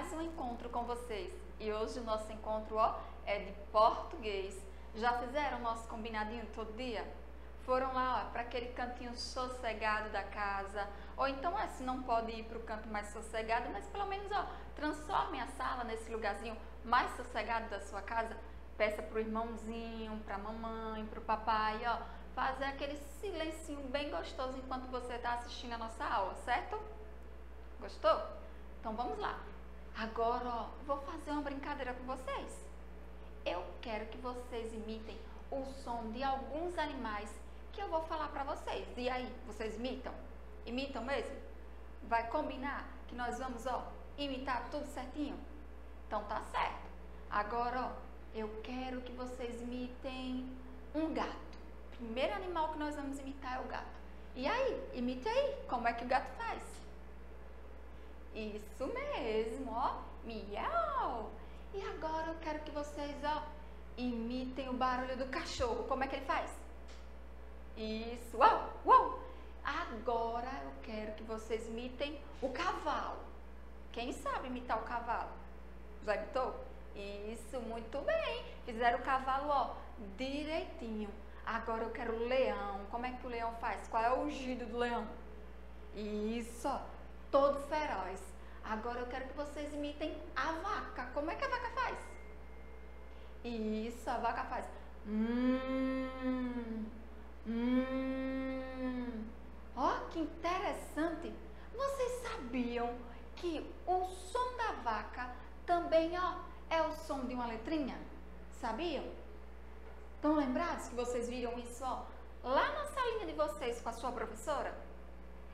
mais um encontro com vocês. E hoje o nosso encontro ó, é de português. Já fizeram o nosso combinadinho todo dia? Foram lá para aquele cantinho sossegado da casa? Ou então, é, se não pode ir para o canto mais sossegado, mas pelo menos ó, transforme a sala nesse lugarzinho mais sossegado da sua casa. Peça para o irmãozinho, para a mamãe, para o papai, ó, fazer aquele silencinho bem gostoso enquanto você está assistindo a nossa aula, certo? Gostou? Então vamos lá. Agora, ó, vou fazer uma brincadeira com vocês. Eu quero que vocês imitem o som de alguns animais que eu vou falar para vocês. E aí, vocês imitam? Imitam mesmo? Vai combinar que nós vamos, ó, imitar tudo certinho? Então tá certo. Agora, ó, eu quero que vocês imitem um gato. Primeiro animal que nós vamos imitar é o gato. E aí, imite aí, como é que o gato faz? Isso mesmo, ó. Miau. E agora eu quero que vocês, ó, imitem o barulho do cachorro. Como é que ele faz? Isso. Uau, uau. Agora eu quero que vocês imitem o cavalo. Quem sabe imitar o cavalo? Já imitou? Isso, muito bem. Fizeram o cavalo, ó, direitinho. Agora eu quero o leão. Como é que o leão faz? Qual é o rugido do leão? Isso, ó todo feroz. Agora eu quero que vocês imitem a vaca. Como é que a vaca faz? Isso, a vaca faz. Hum, hum. Ó, que interessante. Vocês sabiam que o som da vaca também, ó, é o som de uma letrinha? Sabiam? Estão lembrados que vocês viram isso, ó, lá na salinha de vocês com a sua professora?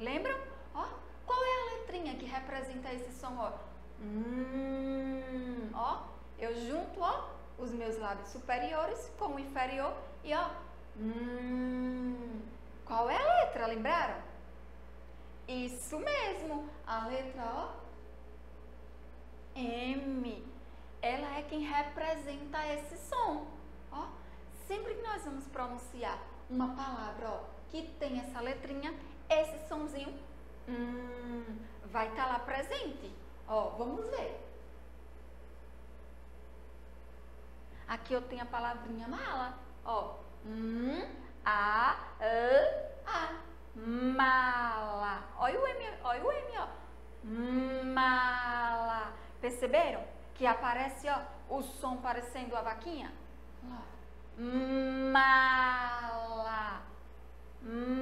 Lembram? Ó, qual é a letrinha que representa esse som, ó? Hum, ó, eu junto, ó, os meus lábios superiores com o inferior e ó, hum. Qual é a letra, lembraram? Isso mesmo, a letra, ó, M. Ela é quem representa esse som, ó. Sempre que nós vamos pronunciar uma palavra, ó, que tem essa letrinha, esse somzinho Hum, vai estar tá lá presente. Ó, vamos ver. Aqui eu tenho a palavrinha mala. Ó, hum, a, a, a. Mala. Olha o M, olha o M, ó. Mala. Perceberam? Que aparece, ó, o som parecendo a vaquinha. Mala.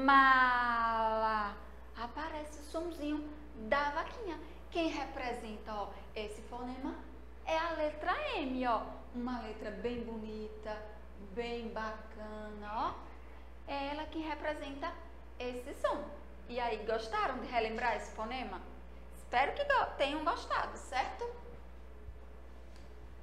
Mala aparece o somzinho da vaquinha. Quem representa ó, esse fonema é a letra M, ó. Uma letra bem bonita, bem bacana, ó. É ela que representa esse som. E aí, gostaram de relembrar esse fonema? Espero que tenham gostado, certo?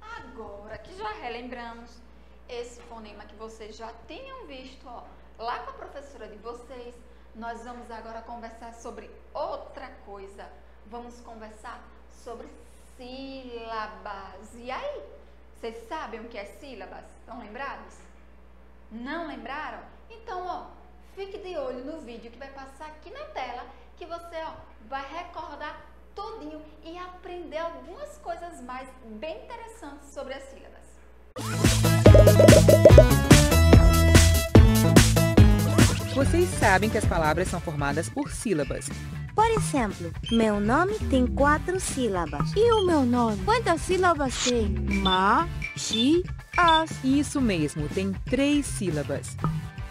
Agora que já relembramos esse fonema que vocês já tinham visto, ó, lá com a professora de vocês, nós vamos agora conversar sobre outra coisa. Vamos conversar sobre sílabas. E aí? Vocês sabem o que é sílabas? Estão lembrados? Não lembraram? Então, ó, fique de olho no vídeo que vai passar aqui na tela, que você, ó, vai recordar tudinho e aprender algumas coisas mais bem interessantes sobre as sílabas. Vocês sabem que as palavras são formadas por sílabas. Por exemplo, meu nome tem quatro sílabas. E o meu nome? Quantas sílabas tem? Ma, chi, as. Isso mesmo, tem três sílabas.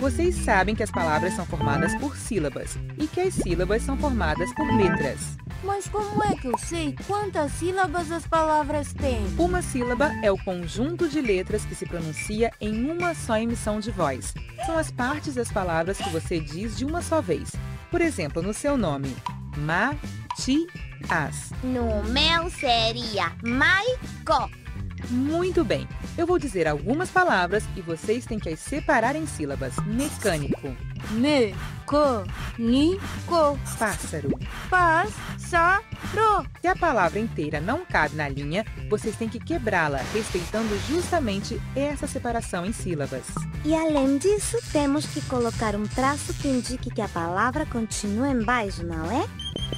Vocês sabem que as palavras são formadas por sílabas e que as sílabas são formadas por letras. Mas como é que eu sei quantas sílabas as palavras têm? Uma sílaba é o conjunto de letras que se pronuncia em uma só emissão de voz. São as partes das palavras que você diz de uma só vez. Por exemplo, no seu nome, ma, ti, as. No meu seria Maico. Muito bem. Eu vou dizer algumas palavras e vocês têm que as separar em sílabas. Mecânico. Me, co, ni, co. Pássaro. Pássaro. Se a palavra inteira não cabe na linha, vocês têm que quebrá-la, respeitando justamente essa separação em sílabas. E além disso, temos que colocar um traço que indique que a palavra continua embaixo, não é?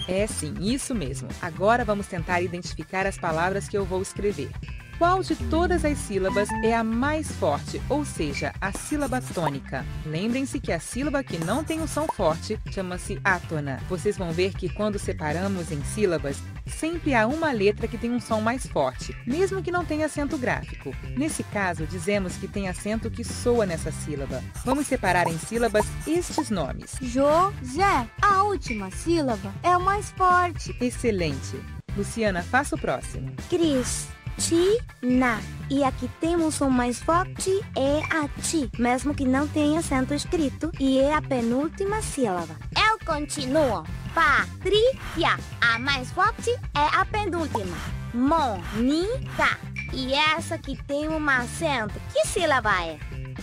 É sim, isso mesmo. Agora vamos tentar identificar as palavras que eu vou escrever. Qual de todas as sílabas é a mais forte, ou seja, a sílaba tônica? Lembrem-se que a sílaba que não tem o som forte chama-se átona. Vocês vão ver que quando separamos em sílabas, sempre há uma letra que tem um som mais forte, mesmo que não tenha acento gráfico. Nesse caso, dizemos que tem acento que soa nessa sílaba. Vamos separar em sílabas estes nomes. José. A última sílaba é a mais forte. Excelente. Luciana, faça o próximo. Cris. Tina. E aqui temos o mais forte é a ti, mesmo que não tenha acento escrito, e é a penúltima sílaba. Eu continuo. Patrícia. A mais forte é a penúltima. Mônica. E essa que tem um acento, que sílaba é?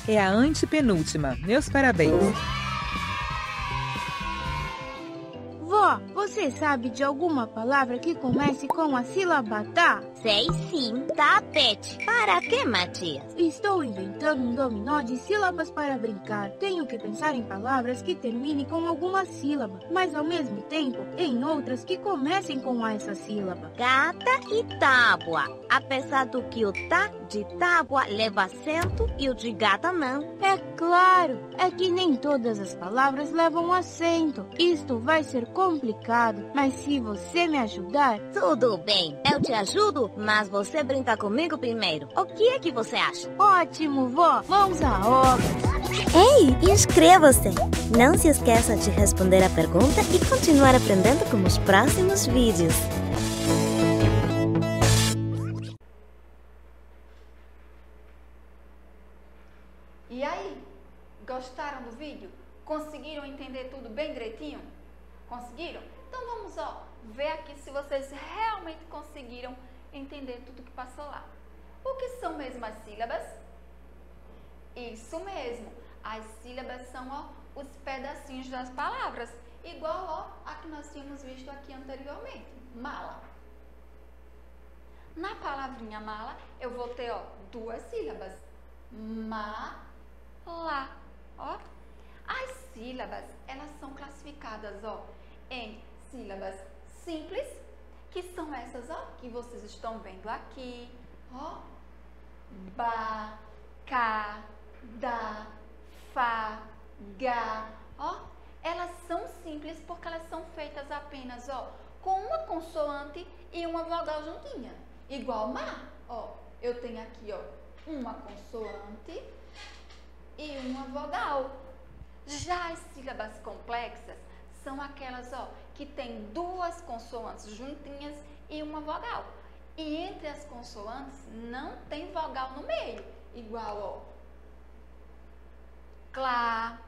É a antepenúltima. Meus parabéns. Você sabe de alguma palavra que comece com a sílaba tá? Sei sim, tapete. Para que, Matias? Estou inventando um dominó de sílabas para brincar. Tenho que pensar em palavras que terminem com alguma sílaba, mas ao mesmo tempo em outras que comecem com essa sílaba. Gata e tábua. Apesar do que o tá de tábua leva acento e o de gata não. É claro, é que nem todas as palavras levam acento. Isto vai ser complicado, mas se você me ajudar, Tudo bem, eu te ajudo, mas você brinca comigo primeiro. O que é que você acha? ótimo, vó. Mãos à obra. Ei, inscreva-se! Não se esqueça de responder a pergunta e continuar aprendendo com os próximos vídeos. E aí, gostaram do vídeo? Conseguiram entender tudo bem direitinho? Conseguiram? Então vamos ó, ver aqui se vocês realmente conseguiram entender tudo que passou lá. O que são mesmo as sílabas? Isso mesmo, as sílabas são ó, os pedacinhos das palavras, igual ó, a que nós tínhamos visto aqui anteriormente, mala. Na palavrinha mala, eu vou ter ó, duas sílabas, ma, lá, ó. As sílabas, elas são classificadas, ó, em sílabas simples, que são essas, ó, que vocês estão vendo aqui, ó. Ba, ca, da, fa, ga, ó. Elas são simples porque elas são feitas apenas, ó, com uma consoante e uma vogal juntinha. Igual ma, ó. Eu tenho aqui, ó, uma consoante e uma vogal. Já as sílabas complexas são aquelas, ó, que tem duas consoantes juntinhas e uma vogal. E entre as consoantes não tem vogal no meio, igual, ó, clá,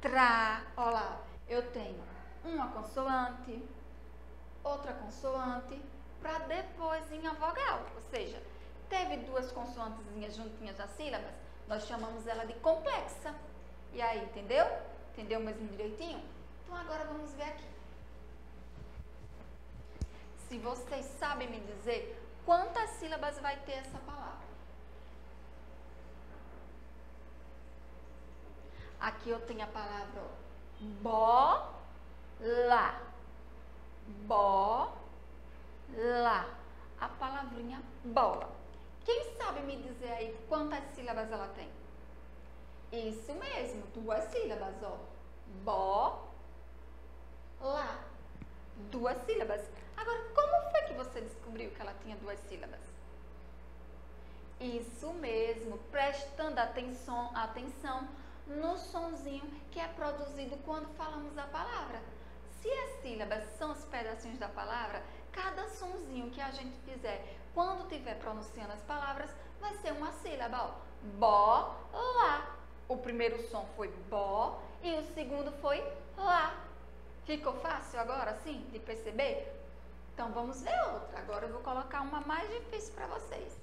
tra, ó lá, eu tenho uma consoante, outra consoante, para depois vir a vogal, ou seja, teve duas consoantezinhas juntinhas das sílabas, nós chamamos ela de complexa. E aí, entendeu? Entendeu mesmo direitinho? Então agora vamos ver aqui. Se vocês sabem me dizer quantas sílabas vai ter essa palavra. Aqui eu tenho a palavra bola. Bola. A palavrinha bola. Quem sabe me dizer aí quantas sílabas ela tem? Isso mesmo, duas sílabas, ó. Bo, lá. Duas sílabas. Agora, como foi que você descobriu que ela tinha duas sílabas? Isso mesmo, prestando atenção, atenção no sonzinho que é produzido quando falamos a palavra. Se as sílabas são os pedacinhos da palavra, cada sonzinho que a gente fizer quando estiver pronunciando as palavras vai ser uma sílaba, ó. Bo, lá. O primeiro som foi bo e o segundo foi lá. Ficou fácil agora, sim, de perceber? Então vamos ver outra. Agora eu vou colocar uma mais difícil para vocês.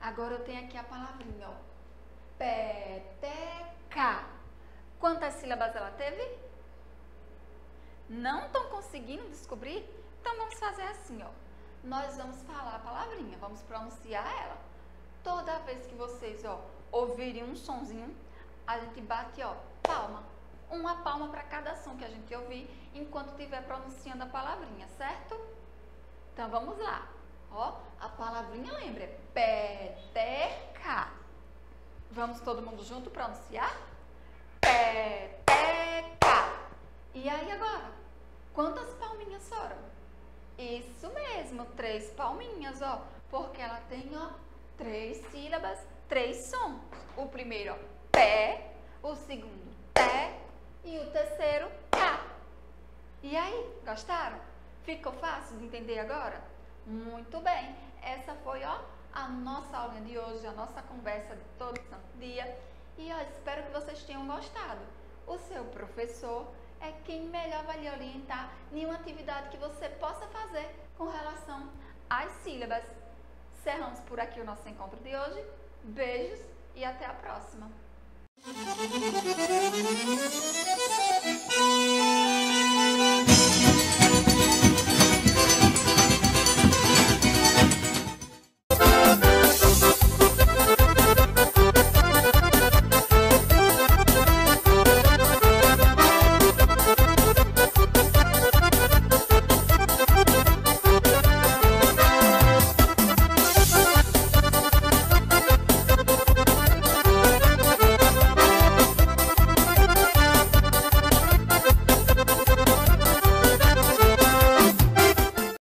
Agora eu tenho aqui a palavrinha, ó. Peteca. Quantas sílabas ela teve? Não estão conseguindo descobrir? Então vamos fazer assim, ó. nós vamos falar a palavrinha, vamos pronunciar ela. Toda vez que vocês, ó, ouvirem um sonzinho, a gente bate, ó, palma. Uma palma para cada som que a gente ouvir enquanto estiver pronunciando a palavrinha, certo? Então vamos lá. Ó, a palavrinha lembra, é peteca. Vamos todo mundo junto pronunciar? Peteca. E aí agora? Quantas palminhas foram? Isso mesmo, três palminhas, ó. Porque ela tem, ó, três sílabas, três sons. O primeiro, ó, pé. O segundo, té. E o terceiro, cá. E aí, gostaram? Ficou fácil de entender agora? Muito bem. Essa foi, ó, a nossa aula de hoje, a nossa conversa de todo santo dia. E espero que vocês tenham gostado. O seu professor é quem melhor vai lhe orientar em uma atividade que você possa fazer com relação às sílabas. Cerramos por aqui o nosso encontro de hoje. Beijos e até a próxima.